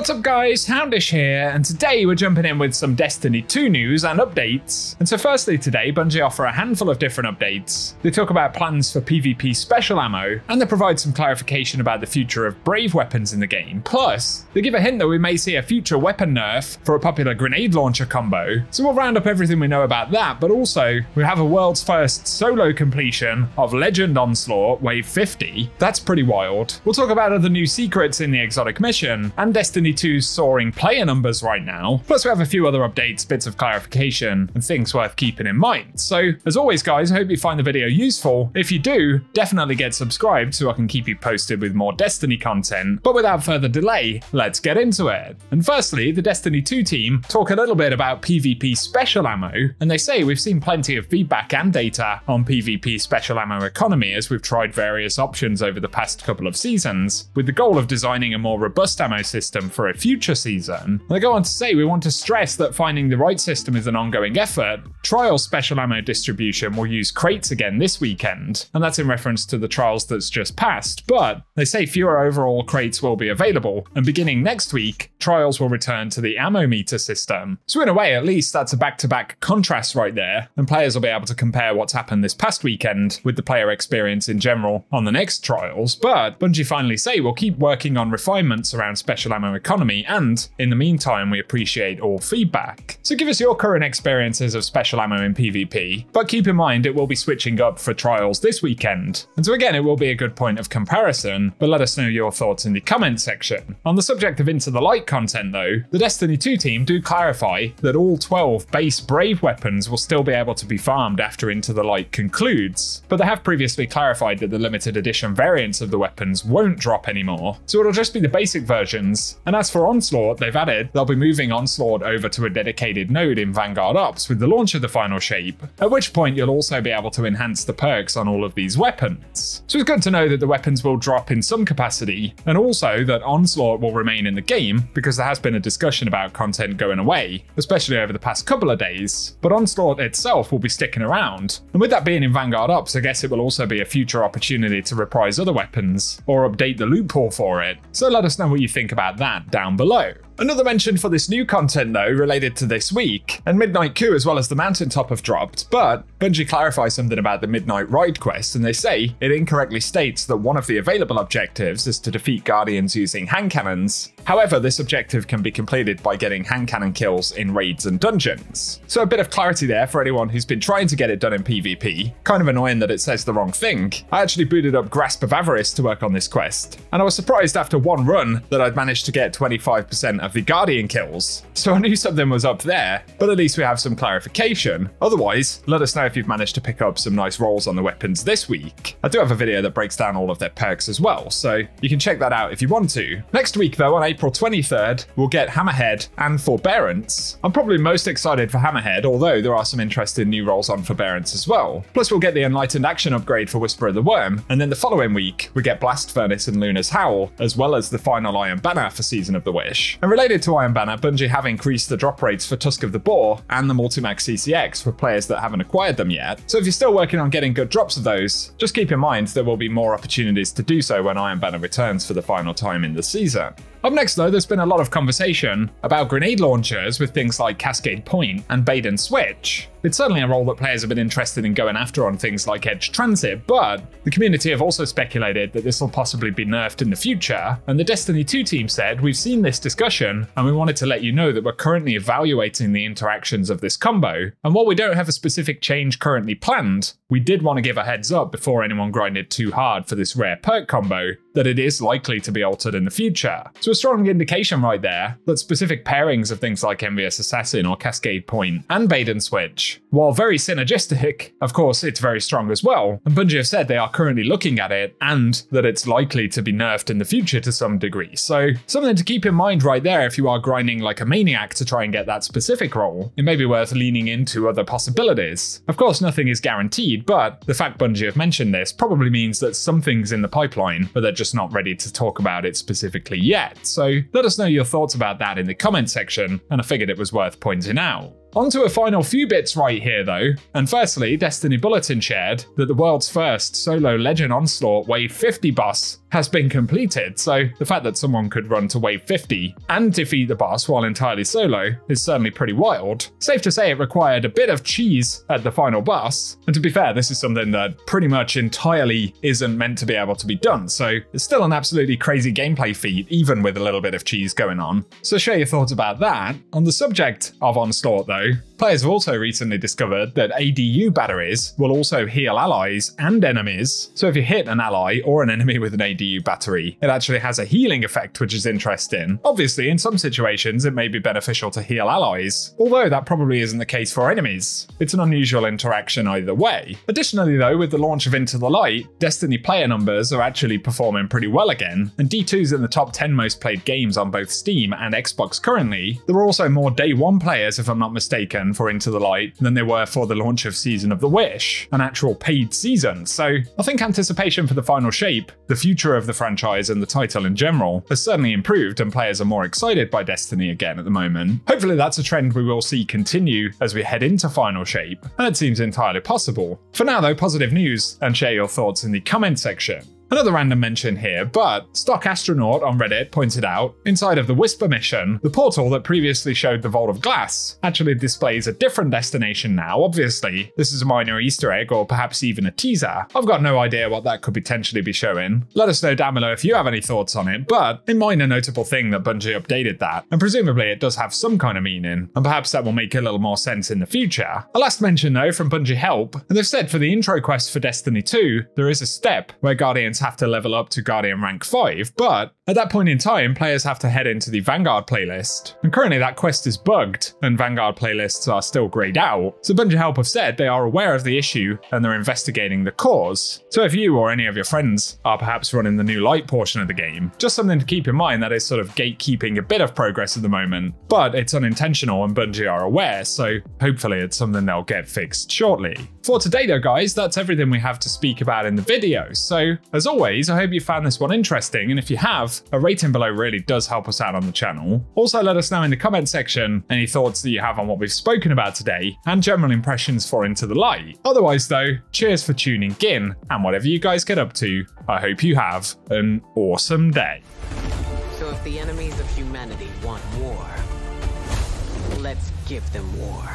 What's up guys, Houndish here, and today we're jumping in with some Destiny 2 news and updates. And so firstly today, Bungie offer a handful of different updates. They talk about plans for PvP special ammo, and they provide some clarification about the future of brave weapons in the game. Plus, they give a hint that we may see a future weapon nerf for a popular grenade launcher combo. So we'll round up everything we know about that, but also we have a world's first solo completion of Legend Onslaught Wave 50. That's pretty wild. We'll talk about other new secrets in the exotic mission, and Destiny Destiny 2's soaring player numbers right now. Plus, we have a few other updates, bits of clarification, and things worth keeping in mind. So, as always, guys, I hope you find the video useful. If you do, definitely get subscribed so I can keep you posted with more Destiny content. But without further delay, let's get into it. And firstly, the Destiny 2 team talk a little bit about PvP special ammo, and they say we've seen plenty of feedback and data on PvP special ammo economy as we've tried various options over the past couple of seasons, with the goal of designing a more robust ammo system for a future season. They go on to say we want to stress that finding the right system is an ongoing effort. Trial special ammo distribution will use crates again this weekend, and that's in reference to the trials that's just passed. But they say fewer overall crates will be available, and beginning next week, trials will return to the ammo meter system. So, in a way, at least that's a back to back contrast right there, and players will be able to compare what's happened this past weekend with the player experience in general on the next trials. But Bungie finally say we'll keep working on refinements around special ammo economy, and in the meantime, we appreciate all feedback. So give us your current experiences of special ammo in PvP, but keep in mind it will be switching up for trials this weekend. And so again, it will be a good point of comparison, but let us know your thoughts in the comment section. On the subject of Into the Light content though, the Destiny 2 team do clarify that all 12 base Brave weapons will still be able to be farmed after Into the Light concludes, but they have previously clarified that the limited edition variants of the weapons won't drop anymore, so it'll just be the basic versions, and as for Onslaught, they've added they'll be moving Onslaught over to a dedicated node in Vanguard Ops with the launch of the final shape, at which point you'll also be able to enhance the perks on all of these weapons. So it's good to know that the weapons will drop in some capacity, and also that Onslaught will remain in the game because there has been a discussion about content going away, especially over the past couple of days, but Onslaught itself will be sticking around. And with that being in Vanguard Ops, I guess it will also be a future opportunity to reprise other weapons or update the loot pool for it. So let us know what you think about that down below. Another mention for this new content, though, related to this week, and Midnight Coup as well as the Mountaintop have dropped, but Bungie clarifies something about the Midnight Ride quest, and they say it incorrectly states that one of the available objectives is to defeat Guardians using hand cannons. However, this objective can be completed by getting hand cannon kills in raids and dungeons. So a bit of clarity there for anyone who's been trying to get it done in PvP. Kind of annoying that it says the wrong thing. I actually booted up Grasp of Avarice to work on this quest, and I was surprised after one run that I'd managed to get 25% of of the Guardian kills. So I knew something was up there, but at least we have some clarification. Otherwise, let us know if you've managed to pick up some nice rolls on the weapons this week. I do have a video that breaks down all of their perks as well, so you can check that out if you want to. Next week, though, on April 23rd, we'll get Hammerhead and Forbearance. I'm probably most excited for Hammerhead, although there are some interesting new rolls on Forbearance as well. Plus, we'll get the Enlightened Action upgrade for Whisper of the Worm, and then the following week, we get Blast Furnace and Luna's Howl, as well as the final Iron Banner for Season of the Wish. And related to Iron Banner, Bungie have increased the drop rates for Tusk of the Boar and the Multimach CCX for players that haven't acquired them yet. So if you're still working on getting good drops of those, just keep in mind there will be more opportunities to do so when Iron Banner returns for the final time in the season. Up next, though, there's been a lot of conversation about grenade launchers with things like Cascade Point and Bait and Switch. It's certainly a role that players have been interested in going after on things like Edge Transit, but the community have also speculated that this will possibly be nerfed in the future, and the Destiny 2 team said, We've seen this discussion, and we wanted to let you know that we're currently evaluating the interactions of this combo, and while we don't have a specific change currently planned, we did want to give a heads up before anyone grinded too hard for this rare perk combo that it is likely to be altered in the future. So a strong indication right there that specific pairings of things like Envious Assassin or Cascade Point and and Switch, while very synergistic, of course it's very strong as well, and Bungie have said they are currently looking at it and that it's likely to be nerfed in the future to some degree. So something to keep in mind right there if you are grinding like a maniac to try and get that specific role. It may be worth leaning into other possibilities. Of course nothing is guaranteed, but the fact Bungie have mentioned this probably means that something's in the pipeline, but they're just not ready to talk about it specifically yet. So let us know your thoughts about that in the comment section, and I figured it was worth pointing out. On to a final few bits right here though, and firstly, Destiny Bulletin shared that the world's first solo Legend Onslaught Wave 50 boss has been completed, so the fact that someone could run to wave 50 and defeat the boss while entirely solo is certainly pretty wild. Safe to say it required a bit of cheese at the final boss, and to be fair, this is something that pretty much entirely isn't meant to be able to be done, so it's still an absolutely crazy gameplay feat, even with a little bit of cheese going on. So share your thoughts about that. On the subject of Onslaught though, players have also recently discovered that ADU batteries will also heal allies and enemies, so if you hit an ally or an enemy with an ADU Battery. It actually has a healing effect, which is interesting. Obviously, in some situations, it may be beneficial to heal allies, although that probably isn't the case for enemies. It's an unusual interaction either way. Additionally, though, with the launch of Into the Light, Destiny player numbers are actually performing pretty well again, and D2's in the top 10 most played games on both Steam and Xbox currently. There were also more day one players, if I'm not mistaken, for Into the Light than there were for the launch of Season of the Wish, an actual paid season. So I think anticipation for the final shape, the future of the franchise and the title in general has certainly improved and players are more excited by Destiny again at the moment. Hopefully that's a trend we will see continue as we head into Final Shape, and it seems entirely possible. For now though, positive news, and share your thoughts in the comment section. Another random mention here, but Stock Astronaut on Reddit pointed out inside of the Whisper mission, the portal that previously showed the Vault of Glass actually displays a different destination now. Obviously, this is a minor Easter egg or perhaps even a teaser. I've got no idea what that could potentially be showing. Let us know down below if you have any thoughts on it, but it minor notable thing that Bungie updated that, and presumably it does have some kind of meaning, and perhaps that will make a little more sense in the future. A last mention though from Bungie Help, and they've said for the intro quest for Destiny 2, there is a step where Guardians have to level up to Guardian rank 5, but at that point in time, players have to head into the Vanguard playlist. And currently that quest is bugged, and Vanguard playlists are still grayed out. So Bungie Help have said they are aware of the issue and they're investigating the cause. So if you or any of your friends are perhaps running the new light portion of the game, just something to keep in mind that is sort of gatekeeping a bit of progress at the moment, but it's unintentional and Bungie are aware, so hopefully it's something they'll get fixed shortly. For today though guys, that's everything we have to speak about in the video. So as always, I hope you found this one interesting, and if you have, a rating below really does help us out on the channel. Also, let us know in the comment section any thoughts that you have on what we've spoken about today, and general impressions for Into the Light. Otherwise though, cheers for tuning in, and whatever you guys get up to, I hope you have an awesome day. So if the enemies of humanity want war, let's give them war.